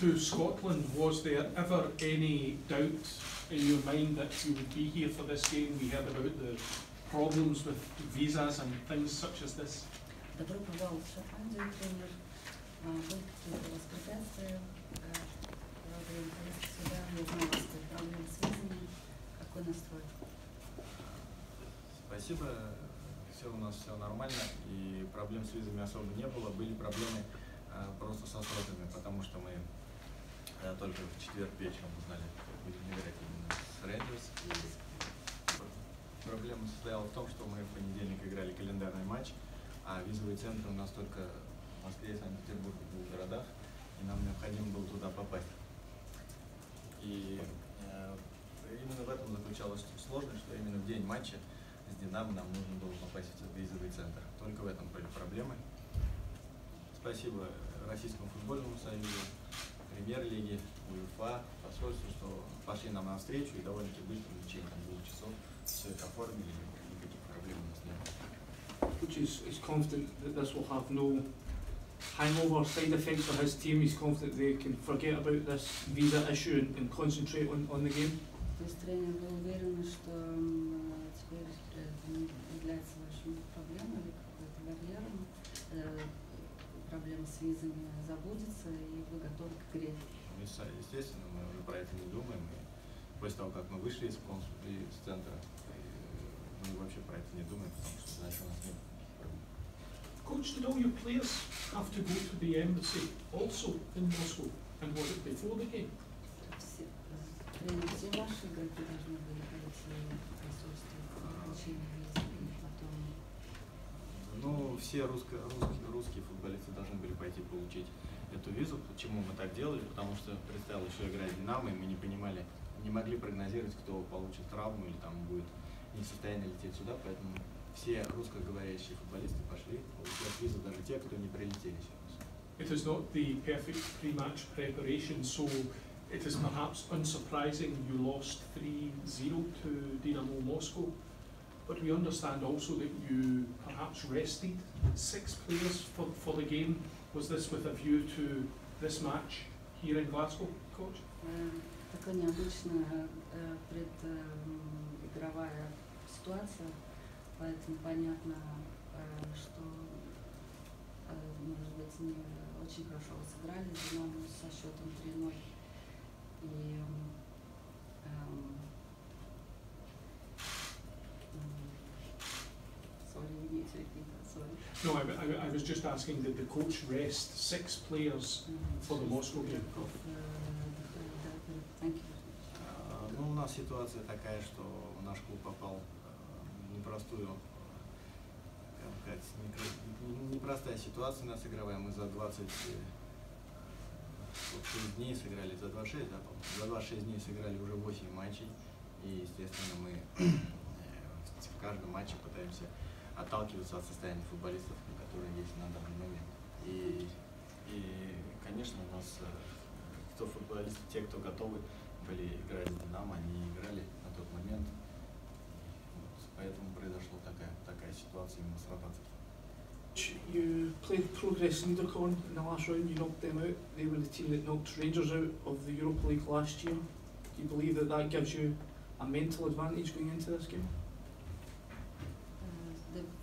to Scotland, was there ever any doubt in your mind that you would be here for this game? We heard about the problems with visas and things such as this. Добро пожаловать в Шотландию, тренер. Были какие-то сюда, знаю, у вас были проблемы с визами. Какой настрой? Спасибо, все у нас все нормально, и проблем с визами особо не было. Были проблемы э, просто со сроками, потому что мы только в четверг вечером узнали, будем играть именно с Рейнджерс. Проблема состояла в том, что мы в понедельник играли календарный матч, а визовый центр у нас только в Москве и Санкт-Петербурге, в двух городах, и нам необходимо было туда попасть. И э, именно в этом заключалась сложность, что именно в день матча с Динамо нам нужно было попасть в этот визовый центр. Только в этом были проблемы. Спасибо Российскому футбольному союзу, премьер-лиге, УЕФА, посольству, что пошли нам навстречу и довольно-таки быстро, в течение там, двух часов, все это оформили, никаких проблем у нас не было. Coach is, is confident that this will have no hangover side effects for his team. He's confident they can forget about this visa issue and, and concentrate on, on the game. То есть тренер был уверен, что м, теперь это не является вашей проблемой или какой-то барьером. Э, Проблема с визами забудется, и вы готовы к игре. Ну, ес- Естественно, мы уже про это не думаем. И после того, как мы вышли из, консул- из центра, и мы вообще про это не думаем, потому что значит у нас нет. Coach, did all your players have to go to the embassy also in Moscow? And was it before the game? Все, э, тренер, все ваши игроки должны были пойти в посольство для получения визы, и потом Ну, все русско- русские, русские футболисты должны были пойти получить эту визу. Почему мы так делали? Потому что предстояло еще играть в Динамо, и мы не понимали, не могли прогнозировать, кто получит травму или там будет не в состоянии лететь сюда, поэтому все русскоговорящие футболисты пошли получать визу, даже те, кто не прилетели сюда. It is not the perfect pre-match preparation, so it is perhaps unsurprising you lost 3-0 to Dynamo Moscow. But we understand also that you perhaps rested six players for, for the game. Was this with a view to this match here in Glasgow, coach? Э, Такая необычная э, предигровая ситуация, поэтому понятно, э, что, э, может быть, не очень хорошо вы сыграли с Динамо со счетом 3-0. И repeat that, sorry. No, I, I, I was just asking, did the coach rest six players for the Moscow game? Thank you. Ну, у нас ситуация такая, что наш клуб попал э, в непростую, э, как сказать, непростая ситуация у нас игровая. Мы за 20 э, вот 6 дней сыграли, за 26, да? За 26 дней сыграли уже 8 матчей. И, естественно, мы э, в каждом матче пытаемся отталкиваться от состояния футболистов, которые есть на данный момент. И, и конечно, у нас э, кто футболисты, те, кто готовы были играть за Динамо, они играли на тот момент. Вот, поэтому произошла такая, такая ситуация именно с ротацией. You played Progress Niederkorn in the last round, you knocked them out. They were the team that knocked Rangers out of the Europa League last year. Do you believe that that gives you a mental advantage going into this game?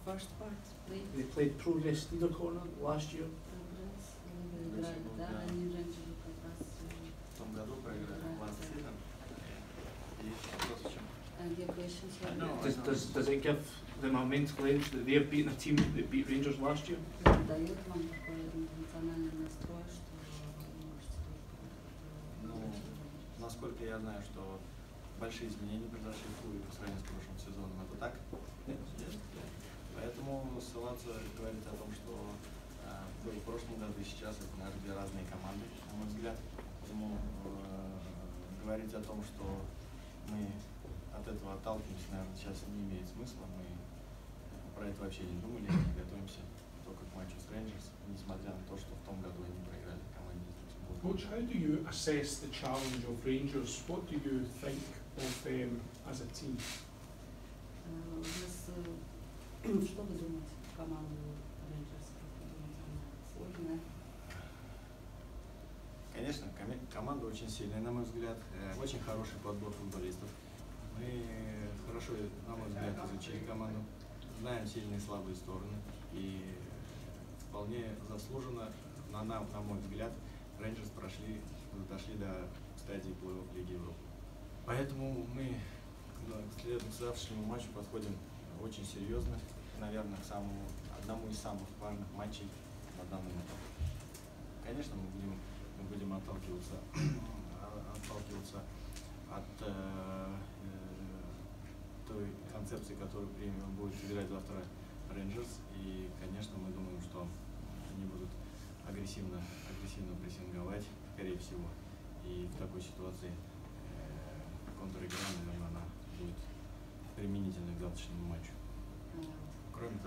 First part, please. They played Progress Niederkorn last year. Прогресс, да, Да. они рейнджеры как раз. В том году проиграли last season. И вопрос в чем? And your questions I were? know. Does, does, does it give them a mental edge that they have beaten a team that beat Rangers last year? Ну, насколько я знаю, что большие изменения произошли в клубе по сравнению с прошлым сезоном. Это так? Нет. Поэтому ссылаться говорить о том, что э, было в прошлом году и сейчас, это, наверное, две разные команды, на мой взгляд. Поэтому э, говорить о том, что мы от этого отталкиваемся, наверное, сейчас не имеет смысла. Мы про это вообще не думали, и готовимся только к матчу с Рейнджерс, несмотря на то, что в том году они проиграли команде из Люксембурга. Coach, how do you assess the challenge of Rangers? What do you think of them as a team? Э, э, что вы думаете про команду она сложная? Конечно, команда очень сильная, на мой взгляд, э, очень хороший подбор футболистов. Мы хорошо, на мой взгляд, изучили команду, знаем сильные и слабые стороны. И вполне заслуженно, на, на, на мой взгляд, Рейнджерс прошли, дошли до стадии плей-офф Лиги Европы. Поэтому мы к след- к завтрашнему матчу подходим очень серьезно, наверное, к самому, одному из самых важных матчей на данный этап. Конечно, мы будем, мы будем отталкиваться, отталкиваться от э, э, той концепции, которую примем, будет играть завтра Рейнджерс. И, конечно, мы думаем, что они будут агрессивно, агрессивно прессинговать, скорее всего. И в такой ситуации э, контр-игра, наверное, она будет применительна к завтрашнему матчу.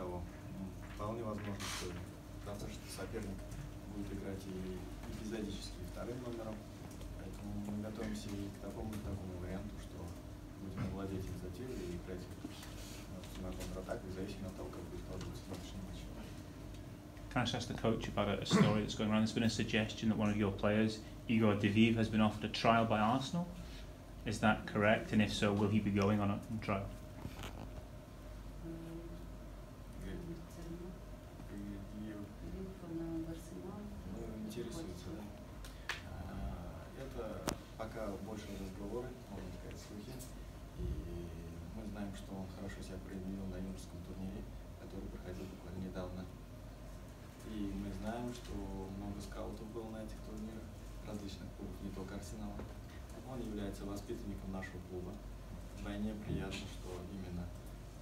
Вот. Кроме того, м, вполне возможно, что завтрашний соперник будет играть и эпизодически вторым номером. Поэтому мы готовимся и к такому, и к такому варианту, что будем владеть инициативой и играть допустим, на контратаку, зависимо от того, как будет складываться завтрашний матч. Can I just ask the coach about a, a story that's going around? There's been a suggestion that one of your players, Igor Diviv, has been offered a trial by Arsenal. Is that correct? And if so, will he be going on a trial? Э, Барселона. И- и Лимфа на Барселону. Ну, интересуется, да. А, Это пока больше разговоры, можно сказать, слухи. И мы знаем, что он хорошо себя проявил на юношеском турнире, который проходил буквально недавно. И мы знаем, что много скаутов было на этих турнирах, различных клубов, не только Арсенала. Он является воспитанником нашего клуба. Вдвойне приятно, что именно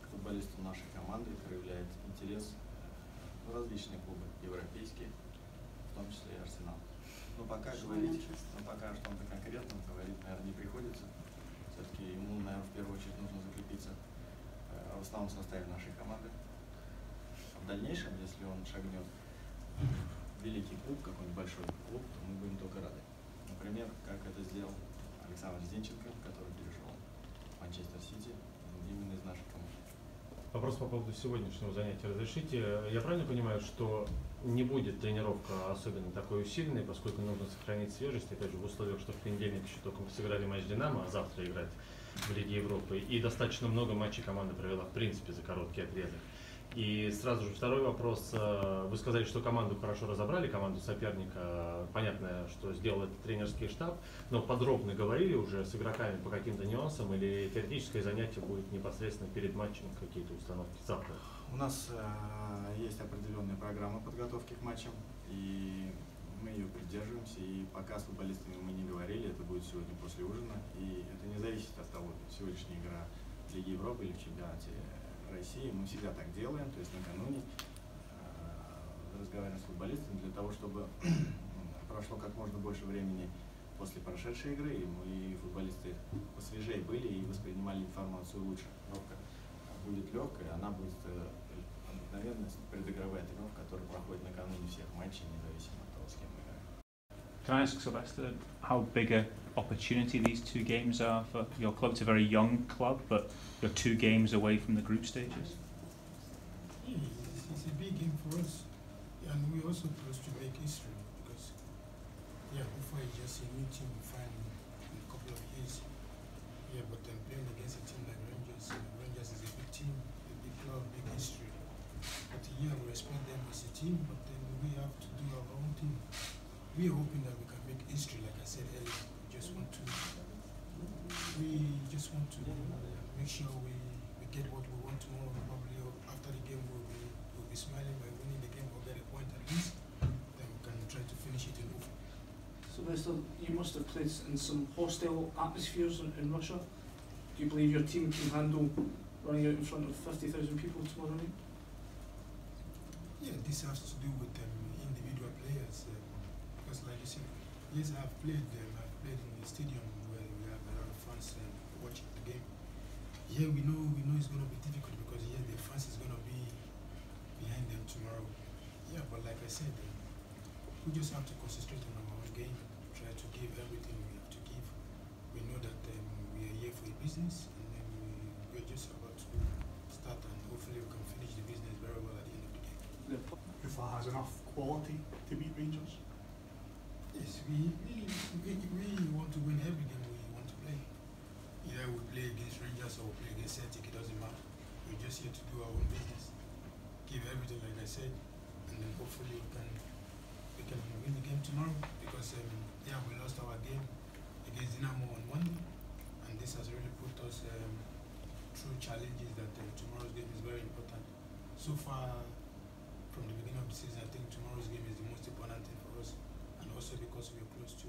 к футболисту нашей команды проявляет интерес э, различные клубы, европейские, в том числе и Арсенал. Но пока говорить, но пока что-то конкретно говорить, наверное, не приходится. Все-таки ему, наверное, в первую очередь нужно закрепиться э, в основном составе нашей команды. А в дальнейшем, если он шагнет в великий клуб, какой-нибудь большой клуб, то мы будем только рады. Например, как это сделал Александр Зинченко, который перешел в Манчестер Сити именно из нашей команды. Вопрос по поводу сегодняшнего занятия. Разрешите, я правильно понимаю, что не будет тренировка особенно такой усиленной, поскольку нужно сохранить свежесть, опять же, в условиях, что в понедельник еще только мы сыграли матч «Динамо», а завтра играть в Лиге Европы, и достаточно много матчей команда провела, в принципе, за короткий отрезок. И сразу же второй вопрос. Э, Вы сказали, что команду хорошо разобрали, команду соперника. Понятно, что сделал это тренерский штаб, но подробно говорили уже с игроками по каким-то нюансам или теоретическое занятие будет непосредственно перед матчем какие-то установки завтра? У нас э, есть определенная программа подготовки к матчам, и мы ее придерживаемся, и пока с футболистами мы не говорили, это будет сегодня после ужина, и это не зависит от того, сегодняшняя игра в Лиге Европы или в чемпионате России, мы всегда так делаем, то есть накануне э, разговариваем с футболистами для того, чтобы прошло как можно больше времени после прошедшей игры, и мы футболисты посвежее были и воспринимали информацию лучше. Тренировка будет легкая, она будет э, обыкновенная предыгровая тренировка, которая проходит накануне всех матчей, независимо от того, с кем мы. Can I ask Sylvester how big a opportunity these two games are for your club? It's a very young club, but you're two games away from the group stages. Yeah, it's, a big game for us, and we also close to make history because, yeah, before it's just a new team we find in a couple of years. Yeah, but then playing against a team like Rangers, Rangers is a big team, a big club, big history. But yeah, we respect them as a team, but then we have to do our own thing. We are hoping that we can make history, like I said earlier. We just want to, we just want to make sure we, we get what we want tomorrow. Probably after the game, we'll be, we'll be smiling by winning the game or get a point at least. Then we can try to finish it in over. Sylvester, you must have played in some hostile atmospheres in, in Russia. Do you believe your team can handle running out in front of 50,000 people tomorrow night? Yeah, this has to do with um, individual players. Uh, because, like you said, yes, I've played them. I've played in the stadium where we have a lot of fans um, watching the game. Yeah, we know we know it's going to be difficult because yeah, the fans is going to be behind them tomorrow. Yeah, but like I said, um, we just have to concentrate on our own game. Try to give everything we have to give. We know that um, we are here for a business, and then we, we're just about to start, and hopefully we can finish the business very well at the end of the game. UFA has enough quality to beat Rangers. Yes, we, we, we, want to win every game we want to play. Either we play against Rangers or we play against Celtic, it doesn't matter. We're just here to do our own business. Give everything, like I said, and then hopefully we can we can win the game tomorrow because um, yeah, we lost our game against Dinamo on Monday, and this has really put us um, through challenges that uh, tomorrow's game is very important. So far, from the beginning of the season, I think tomorrow's game is the most important thing for us, also because we are close to